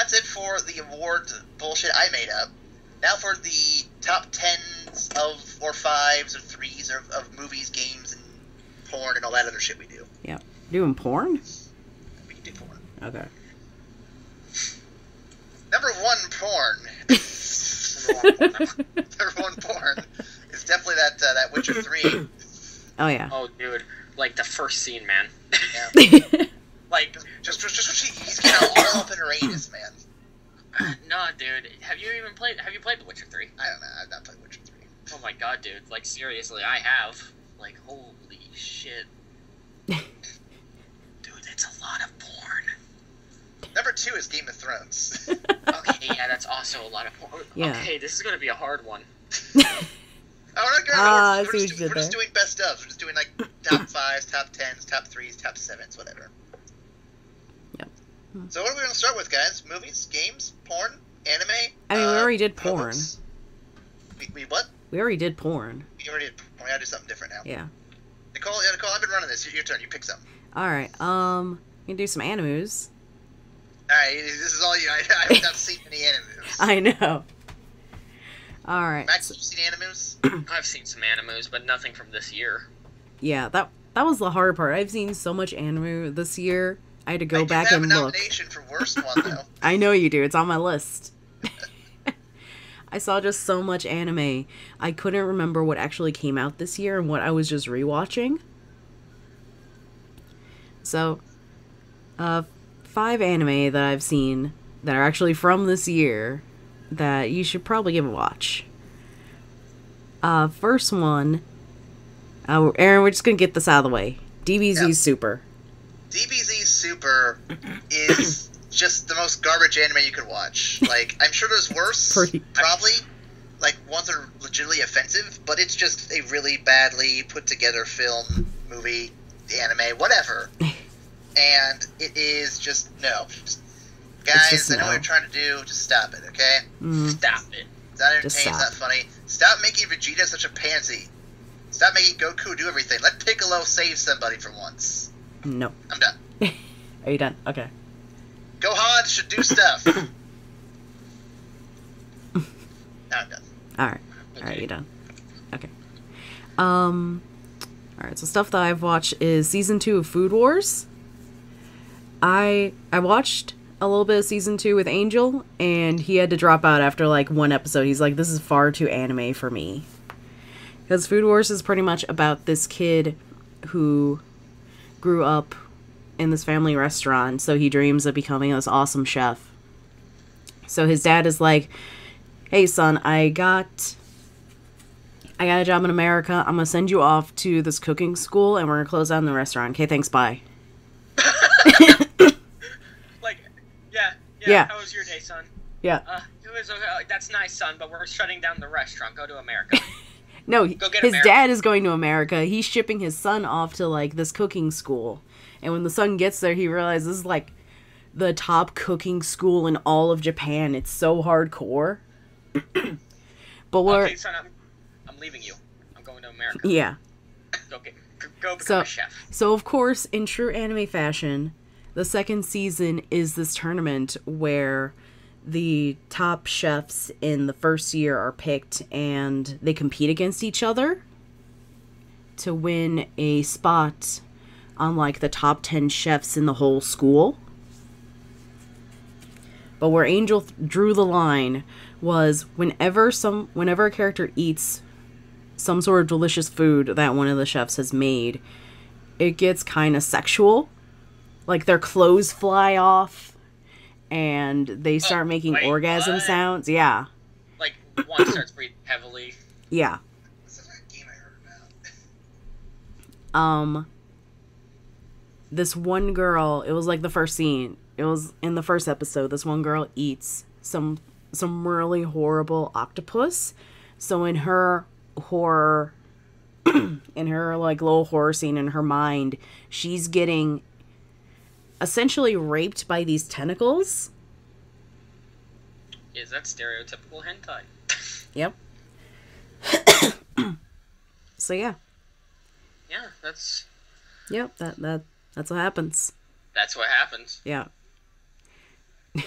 that's it for the award bullshit I made up. Now for the top tens of or fives or threes of, of movies, games, and porn and all that other shit we do. Yeah. Doing porn? We can do porn. Okay. Number one porn. number, one porn number one porn is definitely that uh, that Witcher three. Oh yeah. Oh, dude, like the first scene, man. Yeah. Like just just just he's getting all up in her anus, man. nah, dude. Have you even played? Have you played The Witcher Three? I don't know. I've not played Witcher three. Oh my god, dude. Like seriously, I have. Like holy shit. dude, that's a lot of porn. Number two is Game of Thrones. Okay, yeah, that's also a lot of porn. Yeah. Okay, this is gonna be a hard one. Oh, we're not going Ah, I we're, we're, just, we're just doing best ofs. We're just doing like top fives, top tens, top threes, top sevens, whatever. Yep. So what are we going to start with, guys? Movies, games, porn, anime. I mean, we uh, already did porn. We, we what? We already did porn. We already did. We got to do something different now. Yeah. Nicole, yeah, Nicole, I've been running this. Your turn. You pick something. All right. Um, we can do some animus. All right, this is all you. I, I have not seen any animes. I know. All right. Max, have you seen animes? I've seen some animes, but nothing from this year. Yeah, that that was the hard part. I've seen so much anime this year. I had to I go do back and look. nomination for worst one. I know you do. It's on my list. I saw just so much anime. I couldn't remember what actually came out this year and what I was just rewatching. So, uh, five anime that I've seen that are actually from this year that you should probably give a watch. Uh, first one, uh, Aaron, we're just gonna get this out of the way. DBZ Yeah. Super. DBZ Super is just the most garbage anime you could watch. Like, I'm sure there's worse, Pretty- probably. Like ones that are legitimately offensive, but it's just a really badly put together film, movie, anime, whatever. and it is just no. Just, guys, just I know what you're trying to do. Just stop it, okay? Mm, Stop it. It's not entertaining. It's not funny. Stop making Vegeta such a pansy. Stop making Goku do everything. Let Piccolo save somebody for once. No. I'm done. Are you done? Okay. Go Gohan should do stuff. now I'm done. All right. All right, Okay. you done? Okay. Um. All right. So stuff that I've watched is season two of Food Wars. I I watched a little bit of season two with Angel, and he had to drop out after like one episode. He's like, "This is far too anime for me." Because Food Wars is pretty much about this kid who grew up in this family restaurant, so he dreams of becoming this awesome chef. So his dad is like, hey son i got i got a job in america i'm gonna send you off to this cooking school and we're gonna close down the restaurant okay thanks bye Like, yeah, yeah. Yeah. How was your day, son? yeah Uh, it was okay. Uh, That's nice, son, but we're shutting down the restaurant. Go to America. no he- Go get his America. dad is going to america he's shipping his son off to like this cooking school and when the son gets there he realizes like the top cooking school in all of japan it's so hardcore but we're okay, son, I'm, I'm leaving you. I'm going to America. yeah Go get, go become So- a chef. So, of course, in true anime fashion, the second season is this tournament where the top chefs in the first year are picked and they compete against each other to win a spot on like the top 10 chefs in the whole school. But where Angel th- drew the line was whenever some whenever a character eats some sort of delicious food that one of the chefs has made, it gets kind of sexual. Like their clothes fly off and they start making wait, orgasm what? sounds. Yeah. Like, one starts breathing heavily. Yeah. This is a game I heard about. Um this one girl, it was like the first scene. It was in the first episode. This one girl eats some some really horrible octopus. So in her horror in her like little horror scene in her mind, she's getting essentially raped by these tentacles. Is that stereotypical hentai? Yep. so yeah. Yeah, that's Yep, that that that's what happens. that's what happens. Yeah.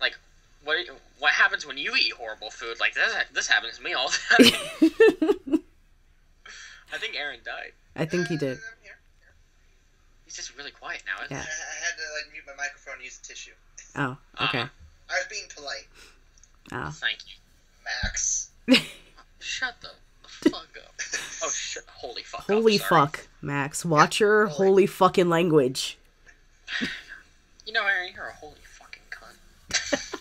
Like, what what happens when you eat horrible food, like this, this happens to me all the time. I think Aaron died. I think he did. Uh, I'm here. He's just really quiet now. Isn't Yeah. I, I had to like mute my microphone and use a tissue. Oh, okay. Uh-huh. I was being polite, Oh. Thank you. Max. Shut the fuck up. Oh shit! Holy fuck! Holy sorry. fuck, Max. Watch your holy- holy fucking language. You know, Aaron, you're a holy fucking cunt.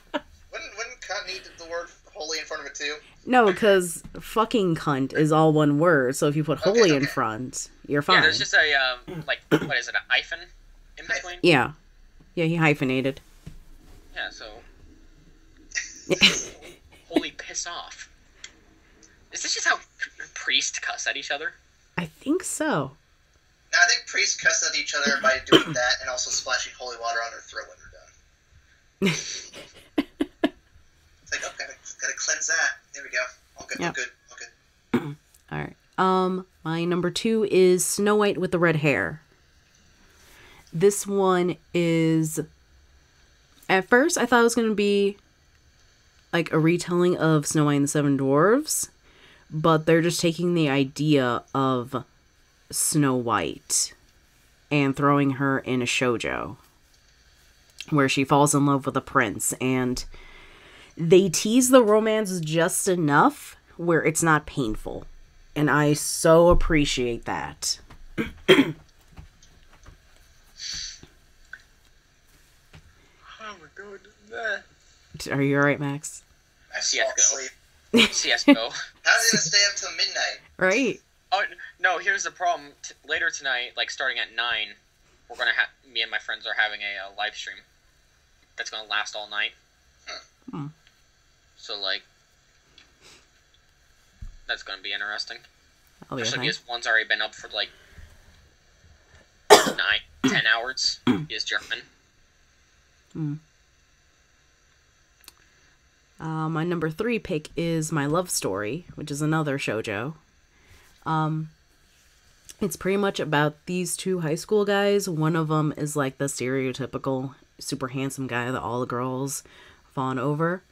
Wouldn't wouldn't cunt need the word holy in front of it too? No, because fucking cunt is all one word, so if you put holy in okay. front, you're fine. Yeah, fine. there's just a um, like what is it? A hyphen in between. Yeah. Yeah, he hyphenated. Yeah. So holy piss off. Is this just how priests cuss at each other? I think so. Now, I think priests cuss at each other by doing that and also splashing holy water on their throat when they're done. Like, oh, gotta, gotta cleanse that. There we go. All good, all good, all good. All right. Um, my number two is Snow White with the red hair. This one is. At first, I thought it was going to be like a retelling of Snow White and the Seven Dwarves, but they're just taking the idea of Snow White and throwing her in a shojo where she falls in love with a prince and they tease the romance just enough where it's not painful. And I so appreciate that. Oh my god. Are you alright, Max? I CS:GO. fall. CS:GO. How's he gonna stay up till midnight? Right? oh no, here's the problem. T- later tonight, like starting at nine, we're gonna have me and my friends are having a uh, live stream that's gonna last all night. So like, that's gonna be interesting. Be Especially because one's already been up for like nine, ten hours. He is German. Uh, my number three pick is My Love Story, which is another shojo. Um, it's pretty much about these two high school guys. One of them is like the stereotypical super handsome guy that all the girls fawn over.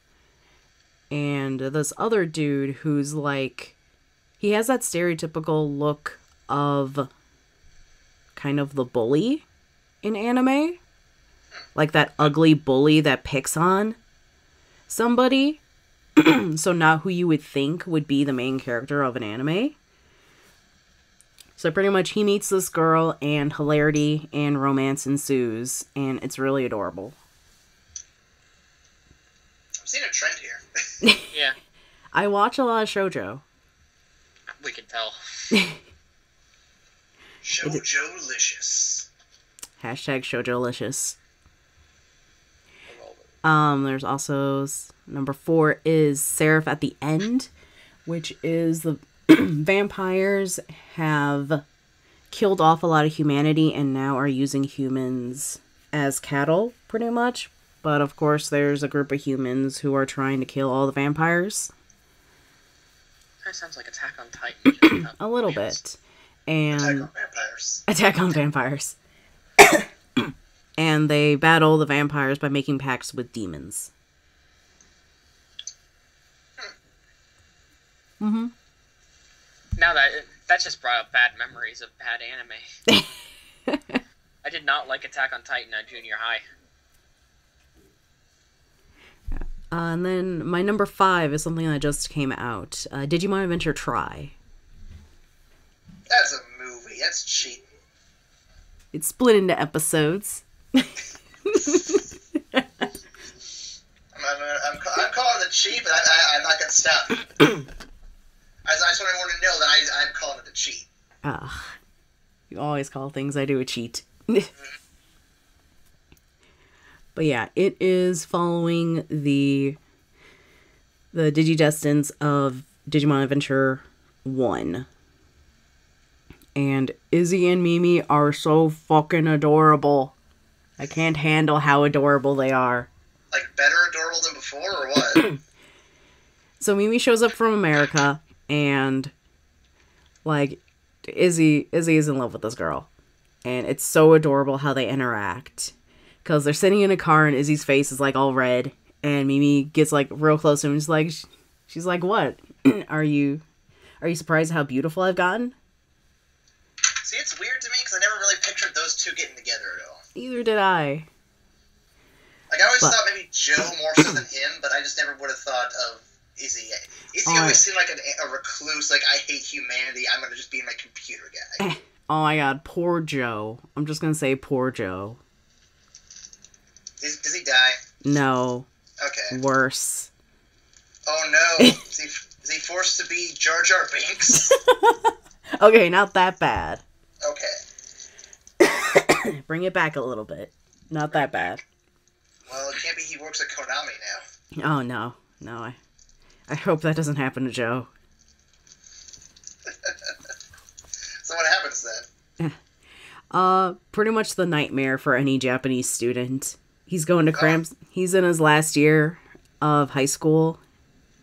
And this other dude who's like, he has that stereotypical look of kind of the bully in anime. Like that ugly bully that picks on somebody. so not who you would think would be the main character of an anime. So pretty much he meets this girl and hilarity and romance ensues and it's really adorable. I'm seeing a trend here. Yeah, I watch a lot of shojo. we can tell. Jojo Licious. Hashtag shoujolicious. A little bit. Um, there's also number four is Seraph at the End, which is the vampires have killed off a lot of humanity and now are using humans as cattle, pretty much. But of course, there's a group of humans who are trying to kill all the vampires. Kind of sounds like Attack on Titan. A little bit. And Attack on vampires. Attack on Vampires. and they battle the vampires by making pacts with demons. Mm-hmm. Now that that just brought up bad memories of bad anime. I did not like Attack on Titan at junior high. Uh, and then my number five is something that just came out. Uh, Digimon Adventure tri. That's a movie. That's cheating. It's split into episodes. I'm, I'm, I'm, I'm calling it cheat, but I, I, I'm not gonna stop. I, I just want to know that I, I'm calling it a cheat. Ah, you always call things I do a cheat. But yeah, it is following the the DigiDestined of Digimon Adventure One. And Izzy and Mimi are so fucking adorable. I can't handle how adorable they are. Like better adorable than before, or what? So Mimi shows up from America and like Izzy Izzy is in love with this girl. And it's so adorable how they interact. Cuz they're sitting in a car and Izzy's face is like all red And Mimi gets like real close to him. She's like, she's like, what? are you, are you surprised how beautiful I've gotten? See, it's weird to me because I never really pictured those two getting together at all. Neither did I. Like I always But- thought maybe Joe more so than him, but I just never would have thought of Izzy. Izzy Alright. always seemed like an, a recluse. Like I hate humanity. I'm gonna just be my computer guy. Oh my god, poor Joe. I'm just gonna say poor Joe. Does, does he die? No, Okay. worse. Oh no. is, he, is he forced to be Jar Jar Binks? Okay, not that bad. Okay. Bring it back a little bit. Not that bad. Well, it can't be. He works at Konami now. Oh no, no. I, I hope that doesn't happen to Joe. So what happens then? Uh, pretty much the nightmare for any Japanese student. He's going to cram. He's in his last year of high school,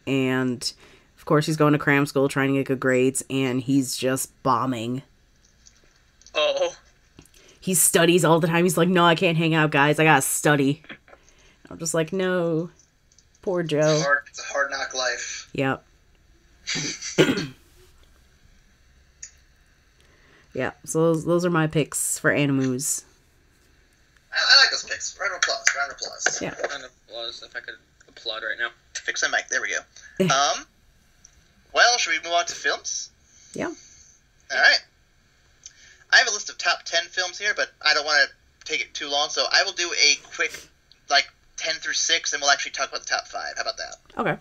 and of course he's going to cram school, trying to get good grades, and he's just bombing. Oh, He studies all the time. He's like, "No, I can't hang out, guys. I gotta study." I'm just like, "No, poor It's, Joe." a hard, it's a hard knock life. Yep. yeah. So those, those are my picks for animus. I, I like those picks. Round of applause. Round of applause. Yeah. round of applause if I could applaud right now. Fix my mic. There we go. Um. Well, should we move on to films? Yeah. All right. I have a list of top ten films here, but I don't want to take it too long, so I will do a quick, like ten through six, and we'll actually talk about the top five. How about that? Okay.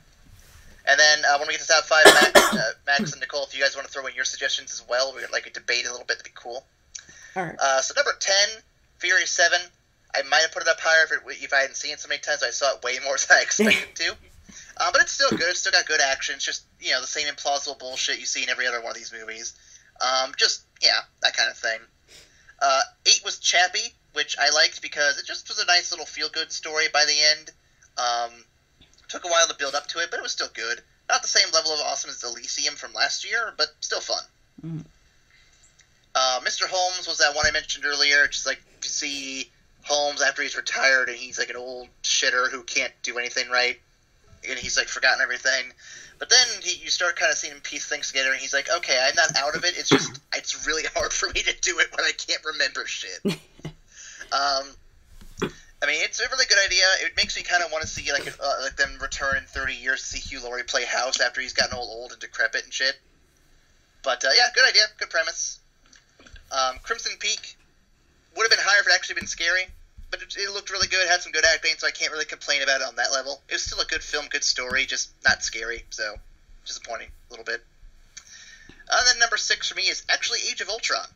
And then uh, when we get to top five, Max, uh, Max and Nicole, if you guys want to throw in your suggestions as well, we're like a debate a little bit. That'd be cool. All right. Uh, so number ten, Fury Seven. I might have put it up higher if, it, if I hadn't seen it so many times. I saw it way more than I expected to. Uh, but it's still good. It's still got good action. It's just you know the same implausible bullshit you see in every other one of these movies. Um, just yeah, that kind of thing. Uh, eight was Chappie, which I liked because it just was a nice little feel good story by the end. Um, took a while to build up to it, but it was still good. Not the same level of awesome as Elysium from last year, but still fun. Mm. Uh, Mr. Holmes was that one I mentioned earlier. Just like to see Holmes after he's retired and he's like an old shitter who can't do anything right, and he's like forgotten everything. But then he, you start kind of seeing him piece things together, and he's like, "Okay, I'm not out of it. It's just it's really hard for me to do it when I can't remember shit." um, I mean, it's a really good idea. It makes me kind of want to see like uh, like them return in 30 years to see Hugh Laurie play House after he's gotten all old and decrepit and shit. But uh, yeah, good idea, good premise. Um, Crimson Peak would have been higher if it actually been scary, but it, it looked really good. Had some good acting, so I can't really complain about it on that level. It was still a good film, good story, just not scary. So disappointing a little bit. Uh, then number six for me is actually Age of Ultron.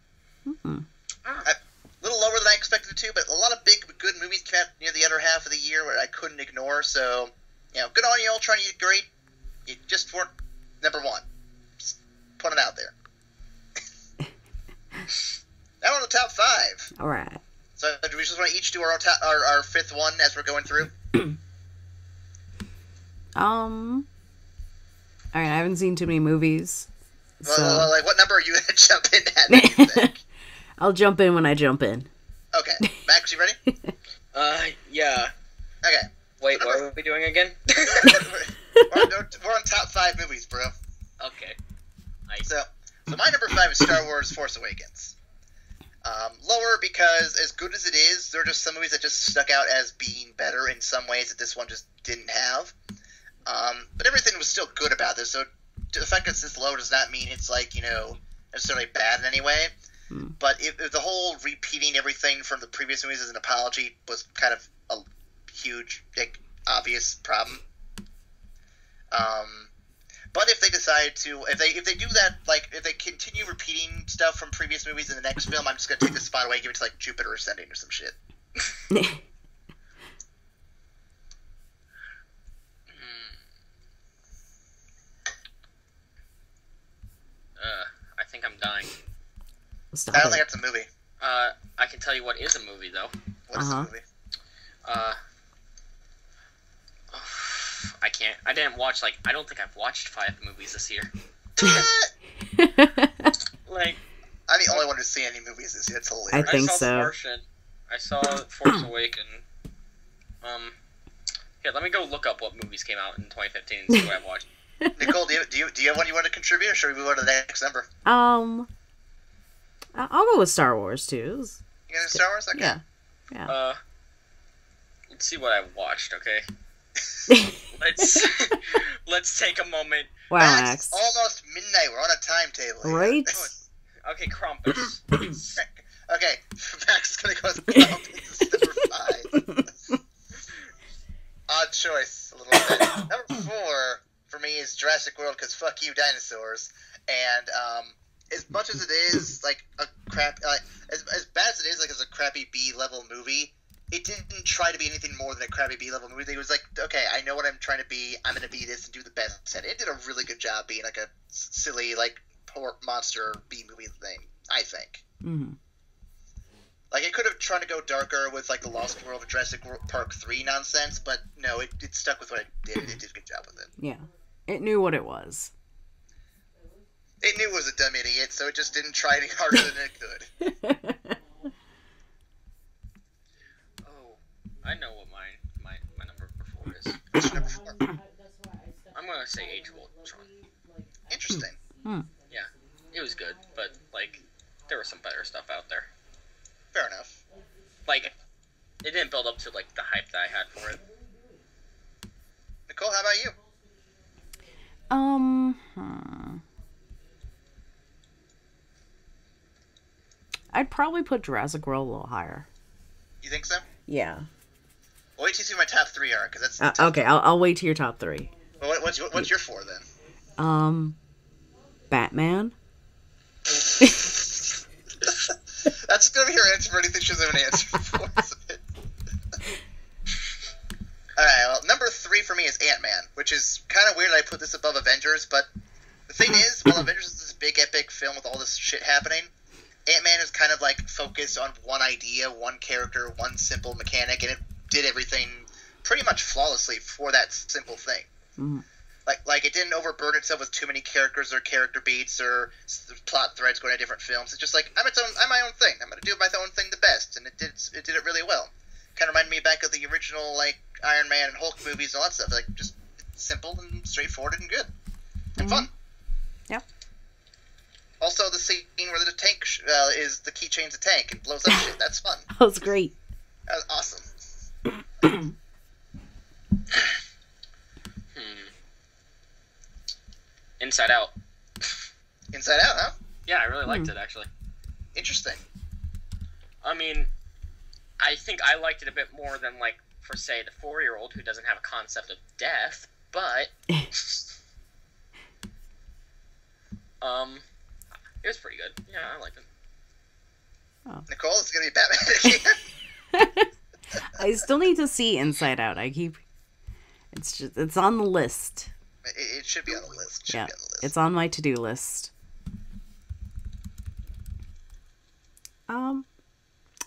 Hmm. A little lower than I expected it to, but a lot of big, good movies came out near the other half of the year where I couldn't ignore. So, you know, good on you, Ultron. You did great. You just weren't number one. Just put it out there. now on the top five. All right. So, do we just want to each do our, own top, our our fifth one as we're going through? Um. All right. I haven't seen too many movies, Well, so well, like, what number are you going to jump in at? what do you think? I'll jump in when I jump in. Okay, Max, you ready? Uh, yeah. Okay. Wait, what are we doing again? we're, on, we're on top five movies, bro. okay. Nice. So, so my number five is Star Wars: Force Awakens. Um, lower because, as good as it is, there are just some movies that just stuck out as being better in some ways that this one just didn't have. Um, but everything was still good about this. So the fact that it's this low does not mean it's like you know necessarily bad in any way. Hmm. But if, if the whole repeating everything from the previous movies as an apology was kind of a huge, like, obvious problem. Um, but if they decide to, if they if they do that, like if they continue repeating stuff from previous movies in the next film, I'm just gonna take the spot away, give it to like Jupiter Ascending or some shit. Uh, I think I'm dying. Stop I don't it. think that's a movie. Uh, I can tell you what is a movie though. What is Uh-huh. the movie? Uh, I can't. I didn't watch like. I don't think I've watched five movies this year. Like I'm the only one who's seen any movies this year. It's hilarious. I think I saw so. The Martian. I saw Force Awaken. Um, Here, let me go look up what movies came out in 2015 and see what I've watched. Nicole, do you, do you do you have one you want to contribute, or should we move on to the next number? Um, I- I'll go with Star Wars too. Was- You gonna Star Wars? Okay. yeah, yeah. Uh, let's see what I watched. Okay, let's let's take a moment. wow, Max, Max. almost midnight. We're on a timetable. Right? Okay, Krampus. Okay, Max is gonna go with Krampus, number five. Odd choice, a little bit. Number four for me is Jurassic World because fuck you, dinosaurs. And um, as much as it is like a crap, like as, as bad as it is, like as a crappy B level movie, it didn't try to be anything more than a crappy B level movie. It was like, okay, I know what I'm trying to be. I'm gonna be this and do the best at it. It did a really good job being like a silly, like poor monster B movie thing. I think. hmm Like it could have tried to go darker with like the Lost World of Jurassic Park three nonsense, but no, it, it stuck with what it did. It did a good job with it. Yeah, it knew what it was. It knew it was a dumb idiot, so it just didn't try any harder than it could. Oh, I know what my my, my number four is. What's your number four? I'm gonna say Age of Ultron. Interesting. Yeah. It was good, but like there was some better stuff out there. Fair enough. Like it didn't build up to like the hype that I had for it. Nicole, how about you? Um, hmm. I'd probably put Jurassic World a little higher. You think so? Yeah. Wait till you see my top three are, because that's Uh, okay, I'll, I'll wait to your top three. Well, what, what's what's your four then? Um, Batman. That's gonna be her answer for anything she doesn't have an answer for. isn't? All right. Well, number three for me is Ant Man, which is kind of weird. I put this above Avengers, but the thing is, while Avengers is this big epic film with all this shit happening, Ant Man is kind of like focused on one idea, one character, one simple mechanic, and it did everything pretty much flawlessly for that simple thing. Mhm. Like, like it didn't overburden itself with too many characters or character beats or plot threads going to different films. It's just like I'm its own, I'm my own thing. I'm going to do my own thing the best, and it did, it did it really well. Kind of reminded me back of the original like Iron Man and Hulk movies and all that stuff. Like just simple and straightforward and good and fun. Yep. Also, the scene where the tank uh, is the keychain's the tank and blows up shit. That's fun. That was great. That was awesome. Hmm. Inside Out. Inside Out, huh? Yeah, I really liked it actually. Interesting. I mean, I think I liked it a bit more than like for say the four year old who doesn't have a concept of death, but um, it was pretty good. Yeah, I liked it. Nicole, it's going to be Batman again. I still need to see Inside Out. I keep. It's just it's on the list. it, it should be on the list. It Yeah, be on the list. it's on my to do list. Um,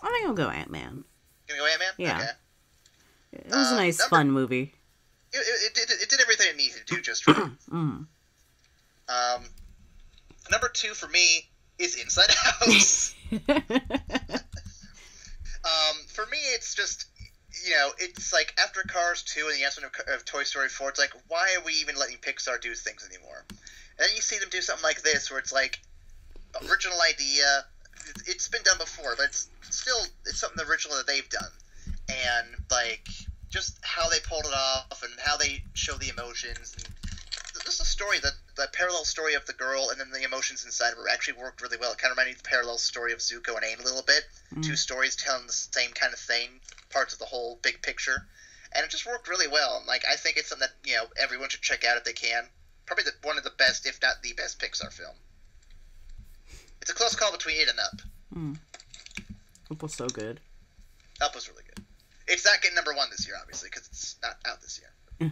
I think I'll go Ant Man. Gonna go Ant Man? Yeah. Okay. It was a Uh, nice, number- fun movie. It, it, it, did, it did everything it needed to do just right. Mm. Um, number two for me is Inside Out. um, for me, it's just, you know, it's like after Cars 2 and the announcement of, of Toy Story 4, it's like, why are we even letting Pixar do things anymore? And then you see them do something like this, where it's like, original idea. It's- It's been done before, but it's still it's something original that they've done, and like just how they pulled it off and how they show the emotions. And this is a story that the parallel story of the girl and then the emotions inside of her actually worked really well. It kind of reminded me of the parallel story of Zuko and Aang a little bit. Mm. Two stories telling the same kind of thing, parts of the whole big picture, and it just worked really well. Like I think it's something that you know everyone should check out if they can. Probably the, one of the best, if not the best, Pixar film. It's a close call between it and Up. It was so good. Up was really good. It's not getting number one this year, obviously, because it's not out this year.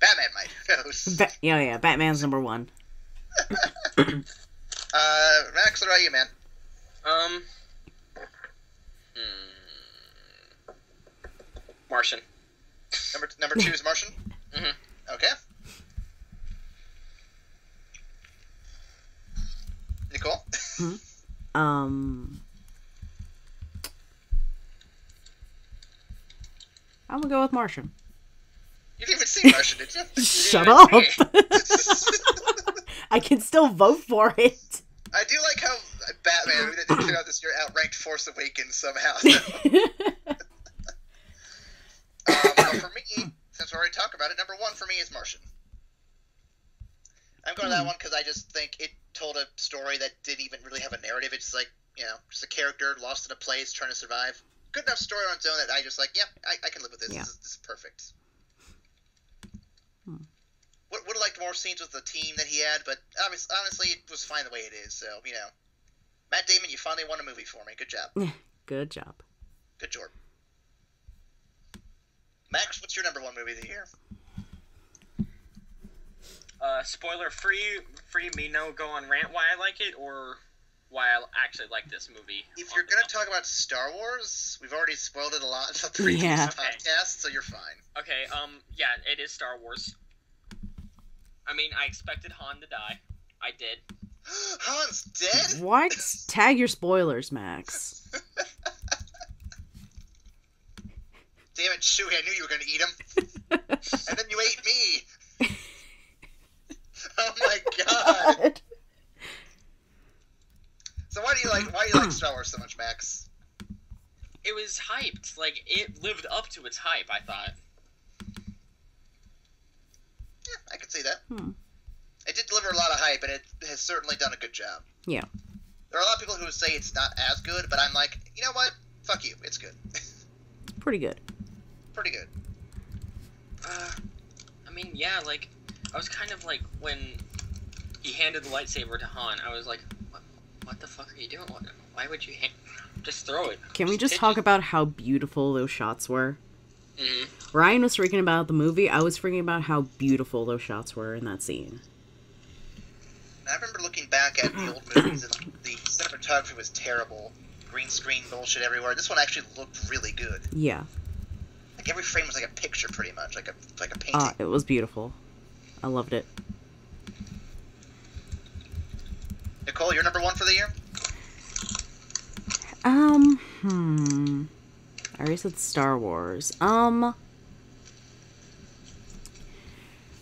Batman might. Who knows? Ba- yeah, yeah. Batman's number one. Uh, Max, what about you, man? Um, hmm, Martian. Number number two is Martian. Mhm. Okay. Nicole. Um, I'm gonna go with Martian. You didn't even see did? Shut up. I can still vote for it. I do like how Batman that came out this year outranked Force Awakens somehow. um, for me, since we already talked about it, number one for me is Martian. I'm going to that one because I just think it told a story that didn't even really have a narrative. It's like you know, just a character lost in a place trying to survive. Good enough story on its own that I just like, yeah, I, I can live with this. Yeah. This, is, this is perfect. Would, would have liked more scenes with the team that he had, but obviously, honestly, it was fine the way it is. So you know, Matt Damon, you finally won a movie for me. Good job. Good job. Good job. Max, what's your number one movie of the year? Uh, spoiler free, free me no go on rant why I like it or why I actually like this movie. If you're gonna talk about Star Wars, we've already spoiled it a lot in the previous Yeah. podcast, so you're fine. Okay, um, yeah, it is Star Wars. I mean, I expected Han to die. I did. Han's dead. What? Tag your spoilers, Max. Damn it, Chewie! I knew you were gonna eat him, and then you ate me. oh my god! So why do you like why do you like Star Wars so much, Max? It was hyped. Like, it lived up to its hype, I thought. Yeah, I could see that. Hmm. It did deliver a lot of hype, and it has certainly done a good job. Yeah. There are a lot of people who say it's not as good, but I'm like, you know what? Fuck you. It's good. Pretty good. Pretty good. Uh, I mean, yeah, like, I was kind of like, when he handed the lightsaber to Han, I was like, what, what the fuck are you doing? Why would you hand... Just throw it. Can we just talk about how beautiful those shots were? Hmm Ryan was freaking about the movie. I was freaking about how beautiful those shots were in that scene. I remember looking back at the old movies, and the cinematography was terrible. Green screen bullshit everywhere. This one actually looked really good. Yeah. Like every frame was like a picture, pretty much, like a like a painting. Uh, it was beautiful. I loved it. Nicole, you're number one for the year. Um, hmm. I already said Star Wars. Um,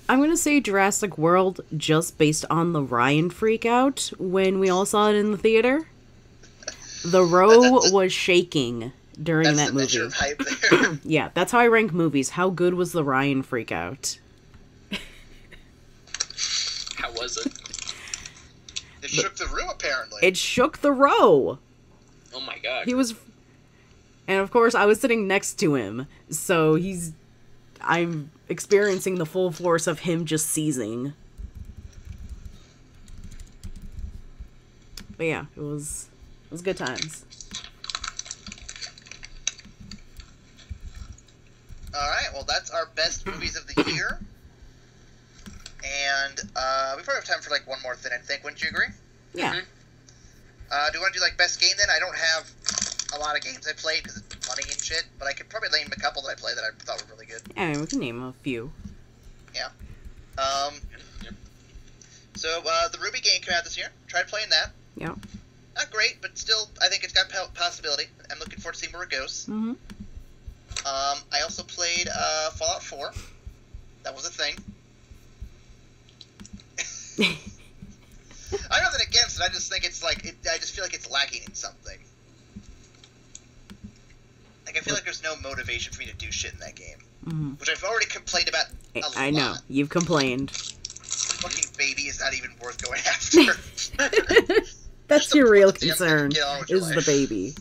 I'm gonna say Jurassic World just based on the Ryan freakout when we all saw it in the theater. The row was shaking during That's that the movie. of hype there. Yeah, that's how I rank movies. How good was the Ryan freakout? How was it? it shook the room, apparently. It shook the row. Oh my god. He was, and of course, I was sitting next to him, so he's. I'm experiencing the full force of him just seizing. But yeah, it was it was good times. All right, well, that's our best movies of the year. And uh, we probably have time for like one more thing, I think. Wouldn't you agree? Yeah. Mhm. Uh, do you want to do like best game then? I don't have a lot of games I played because it's money and shit, but I could probably name a couple that I played that I thought were really good. I mean, we can name a few. Yeah. Um, Yep. so uh, the RWBY game came out this year. Tried playing that. Yeah. Not great, but still, I think it's got po- possibility. I'm looking forward to seeing where it goes. Mm-hmm. Um, I also played uh, Fallout 4. That was a thing. I have nothing against it. I just think it's like it, I just feel like it's lacking in something. Like I feel like there's no motivation for me to do shit in that game, hmm which I've already complained about a lot. I know you've complained. Fucking baby is not even worth going after. That's your real concern. Is the baby?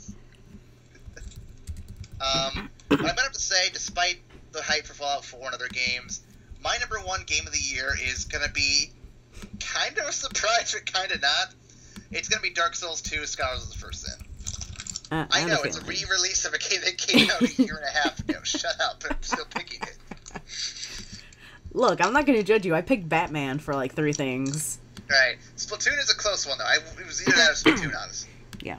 Um, I'm gonna have to say, despite the hype for Fallout 4 and other games, my number one game of the year is gonna be kind of a surprise, but kind of not. It's gonna be Dark Souls 2: Scholars of the First Sin. Uh, I had know it's a re-release of a game that came out a year and a half ago. Shut up! But I'm still picking it. Look, I'm not gonna judge you. I picked Batman for like three things. Right. Splatoon is a close one though. I, it was either that or Splatoon, honestly. Yeah.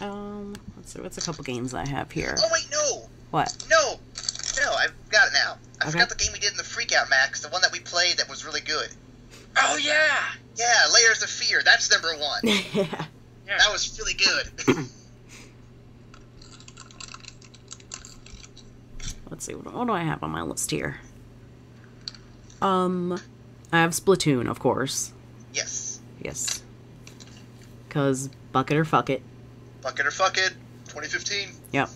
Um, let's see. What's a couple games I have here? Oh wait, no, What? no, no! I've got it now. I Okay. forgot the game we did in the Freakout Max, the one that we played that was really good. Oh yeah. Yeah, Layers of Fear. That's number one. yeah. Yeah. That was really good. let's see, what, what do I have on my list here? Um, I have Splatoon, of course. Yes. Yes. Cause bucket or fuck it. Bucket or fuck it. 2015. Yep.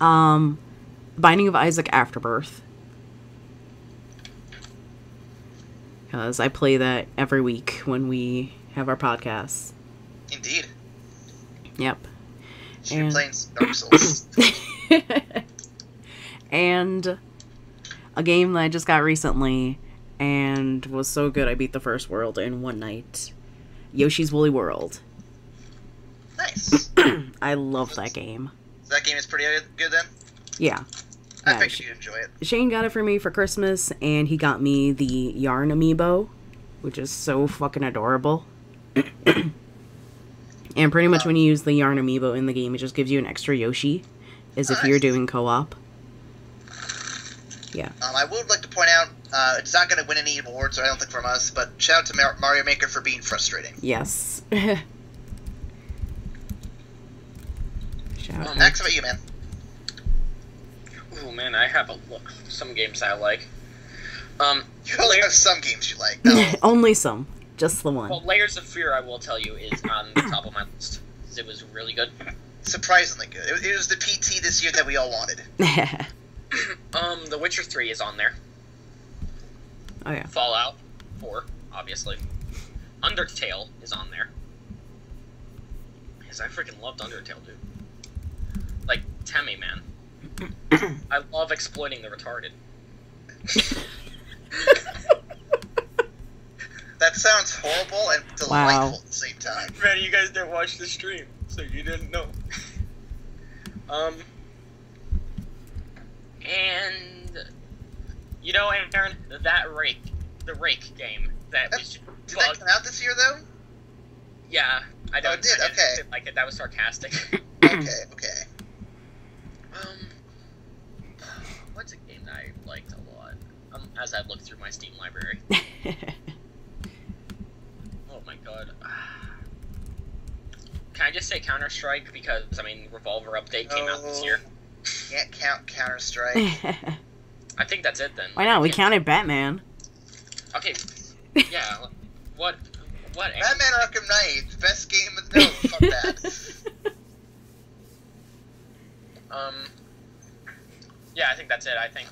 Um, Binding of Isaac Afterbirth. Because I play that every week when we have our podcasts. Indeed. Yep. And- playing Dark Souls. and a game that I just got recently and was so good I beat the first world in one night. Yoshi's Woolly World. nice. I love that game. That game is pretty good then? Yeah. I Yeah, figured you'd enjoy it. Shane got it for me for Christmas, and he got me the Yarn Amiibo, which is so fucking adorable. and pretty much when you use the Yarn Amiibo in the game, it just gives you an extra Yoshi, as if you're doing co-op. Yeah. Um, I would like to point out, uh, it's not going to win any awards, I don't think, from us, but shout out to Mar- Mario Maker for being frustrating. Yes. Shout out. Max, how about you, man? Oh man, I have a look. Some games I like. Um, You only have some games you like. No. Only some. Just the one. well. Layers of Fear, I will tell you, is on the top of my list. 'cause It was really good. Surprisingly good. It, it was the PT this year that we all wanted. Um, The Witcher 3 is on there. oh yeah. Fallout 4, obviously. Undertale is on there. Because I freaking loved Undertale, dude. Like, Temmie, man. I love exploiting the retarded. That sounds horrible and delightful Wow. at the same time. Man, you guys didn't watch the stream, so you didn't know. um, and you know, Aaron, that rake, the rake game that was just Did that come out this year, though? Yeah, I don't. Oh, it did? I didn't Okay. like it. That was sarcastic. Okay, okay. um, what's a game that I liked a lot? Um, as I looked through my Steam library. Oh my god. Can I just say Counter Strike because I mean Revolver update came out this year. Can't count Counter Strike. I think that's it then. Why not? We counted Batman. Okay. Yeah. what? What? Batman Arkham Knight, best game of no, fuck that. Um. Yeah, I think that's it. I think.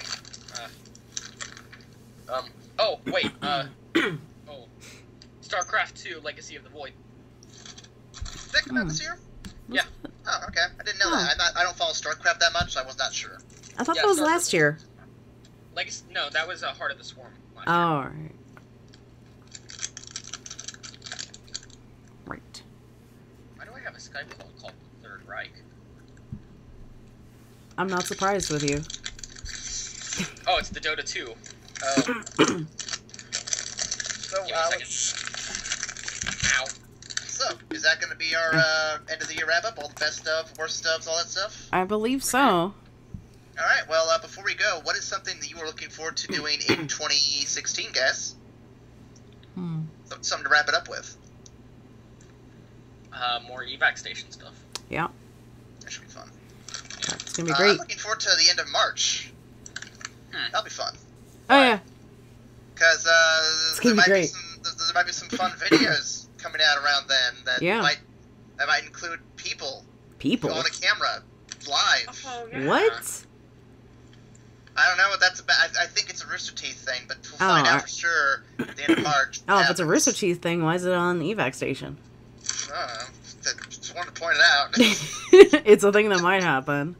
Uh, um. Oh wait. Uh. StarCraft Two: Legacy of the Void. Did that come out this year? Yeah. Oh, okay. I didn't know Huh. that. I'm not, I don't follow StarCraft that much, so I was not sure. I thought Yeah, that was Star- last year. Legacy? No, that was uh, Heart of the Swarm. last Oh, year. alright. Right. Why do I have a Skype call called Third Reich? I'm not surprised with you. Oh, it's the Dota 2. Oh. so, Give uh, a second. Ow. So, is that going to be our uh, end of the year wrap up? All the best stuff, worst stuff, all that stuff? I believe so. All right. Well, uh, before we go, what is something that you were looking forward to doing in 2016, guys? Hmm. Something to wrap it up with. Uh, more E-Vac Station stuff. Yeah, That should be fun. it's gonna be Uh, I'm great. looking forward to the end of March. Hmm. That'll be fun. Oh yeah. Because uh, there gonna be might be some there, there might be some fun videos coming out around then that Yeah. might that might include people People. on a camera live. Oh, What? I don't know what that's about. I, I think it's a Rooster Teeth thing, but we'll Oh, find I- out for sure at the end of March. Oh, if it's a. Rooster Teeth thing, why is it on the E-Vac Station? I. Just- Just wanted to point it out. it's a thing that might happen.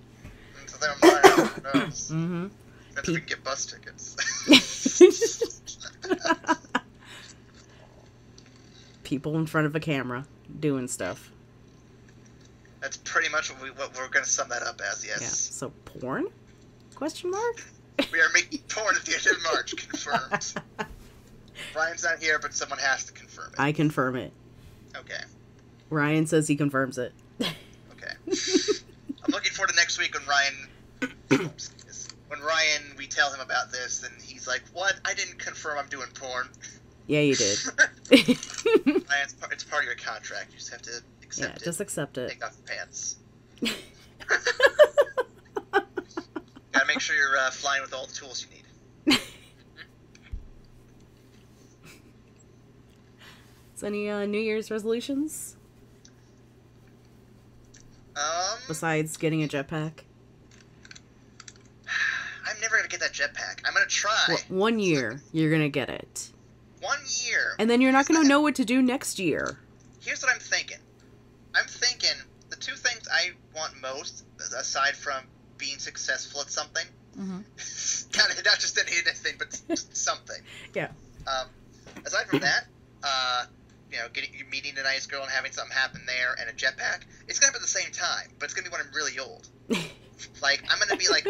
so then I'm like, who knows? Mm-hmm. Depends if we can get bus tickets. People in front of a camera doing stuff. That's pretty much what, we, what we're going to sum that up as. Yeah. Yes, So porn? Question mark? we are making porn at the end of March. Confirmed. Brian's not here, but someone has to confirm it. I confirm it. Okay. Ryan says he confirms it. Okay. I'm looking forward to next week when Ryan. when Ryan, we tell him about this, and he's like, "What? I didn't confirm I'm doing porn." Yeah, you did. It's part, it's part of your contract. You just have to yeah, accept it. just accept it. Take off the pants. Gotta make sure you're uh, flying with all the tools you need. So any uh, New Year's resolutions Um, besides getting a jetpack? I'm never gonna get that jetpack. I'm gonna try Well, one year you're gonna get it. And then you're not gonna know what to do next year. Here's what I'm thinking. I'm thinking the two things I want most, aside from being successful at something, Mm-hmm. of not just anything, but something. Yeah. Um, aside from that, uh, you know, getting meeting a nice girl and having something happen there, and a jetpack, it's gonna be at the same time, but it's gonna be when I'm really old. like I'm gonna be like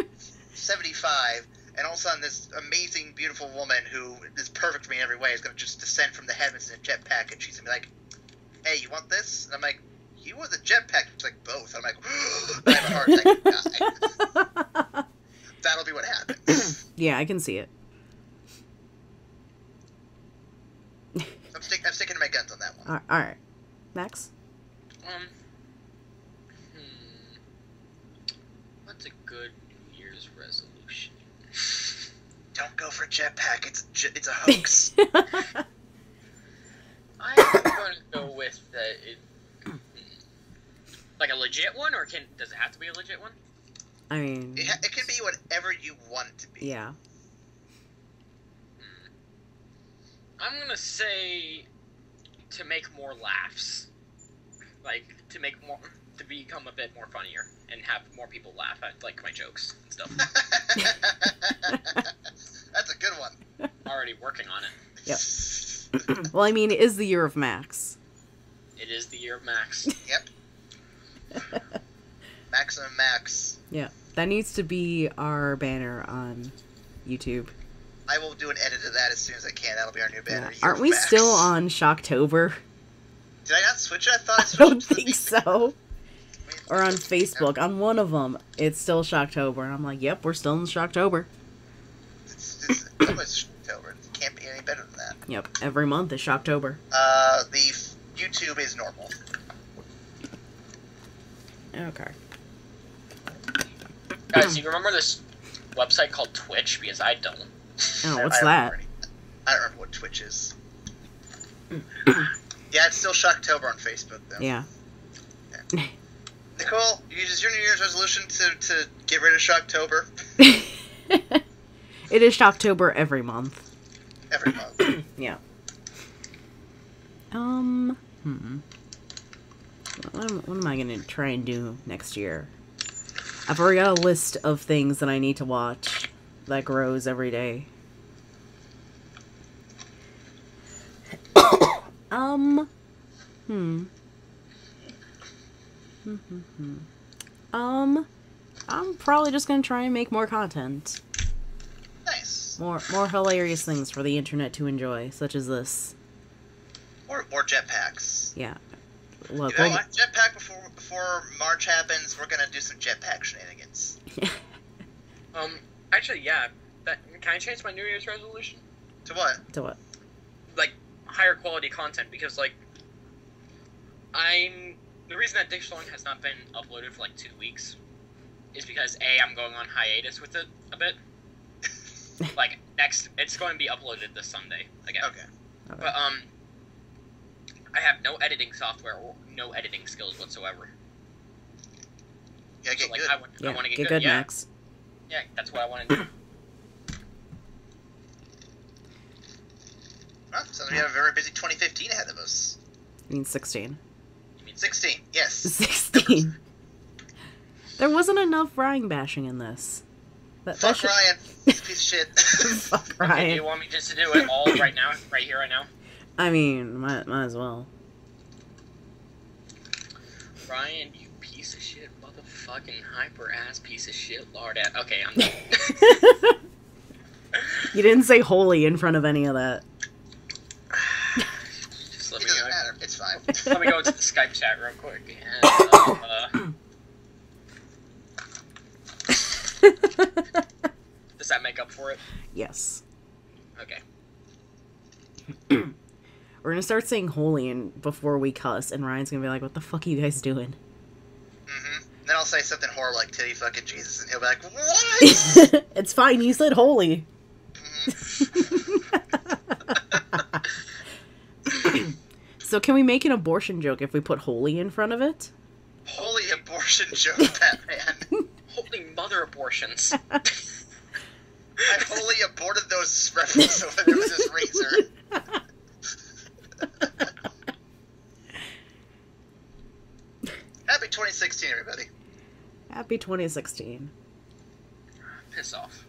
75, and all of a sudden this amazing, beautiful woman who is perfect for me in every way is gonna just descend from the heavens in a jetpack, and she's gonna be like, "Hey, you want this?" And I'm like. You want the jetpack? She's like both. I'm like, I have a heart attack. That'll be what happens. yeah, I can see it. I'm, stick, I'm sticking to my guns on that one. All all right, Max. Um. Hmm. What's a good New Year's resolution? Don't go for jetpack. It's it's a hoax. I'm going to go with the. It, like a legit one, or can does it have to be a legit one? I mean, it, it can be whatever you want it to be. yeah. Hmm. I'm gonna say to make more laughs, like to make more to become a bit more funnier and have more people laugh at like my jokes and stuff. That's a good one. Already working on it. Yep. well, I mean, it is the year of Max. It is the year of Max. Yep. Maximum max. Yeah, that needs to be our banner on YouTube. I will do an edit of that as soon as I can. That'll be our new banner. Year Aren't we Max. still on Shocktober? Did I not switch? I thought I I don't to think beginning. so. Wait, Or on Facebook, on one of them, it's still Shocktober, and I'm like, yep, we're still in Shocktober. It's, it's, it's almost It can't be any better than that. Yep, every month is Shocktober. Uh, the f- YouTube is normal. Okay. Guys, you remember this website called Twitch? Because I don't. Oh, what's I don't that? remember I don't remember what Twitch is. yeah, it's still Shocktober on Facebook though. Yeah. Nicole, is your New Year's resolution to, to get rid of Shocktober it is Shocktober every month. every month? Yeah. Um. Hmm. What am, what am I gonna try and do next year? I've already got a list of things that I need to watch that grows every day. um. Hmm. Um. I'm probably just gonna try and make more content. nice. More more hilarious things for the internet to enjoy, such as this. Or, or jetpacks. Yeah. Look, You know we'll- Jetpack before before March happens, we're gonna do some jetpack shenanigans. Um, actually, yeah. That can I change my New Year's resolution? To what? to what? Like higher quality content because like I'm the reason that Dick Song has not been uploaded for like two weeks is because a I'm going on hiatus with it a bit. like next, it's going to be uploaded this Sunday again. Okay. But um, I have no editing software or no editing skills whatsoever. Yeah, So get like good. I want, Yeah, I want to get, get, good, Yeah, Max. yeah, that's what I want to do. Huh? So we have a very busy 2015 ahead of us. I mean, 16. You mean 16. Yes. 16. there wasn't enough Ryan bashing in this. That, that Fuck should- Ryan. Piece of shit. Fuck Okay, do Ryan. you want me just to do it all right now, right here, right now? I mean, might, might as well. Ryan, you piece of shit, motherfucking hyper ass piece of shit, lard ass. Okay, I'm done. You didn't say holy in front of any of that. just let It me doesn't go. matter. It's fine. Let me go into the Skype chat real quick. And, uh, does that make up for it? yes. Okay. We're gonna start saying holy and before we cuss, and Ryan's gonna be like, "What the fuck are you guys doing?" Mm-hmm. Then I'll say something horrible like titty fucking Jesus, and he'll be like, "What?" it's fine. You said holy. so can we make an abortion joke if we put holy in front of it? Holy abortion joke, Batman. Holy mother abortions. I wholly aborted those references over there with this razor. Happy 2016, everybody. Happy 2016. Piss off.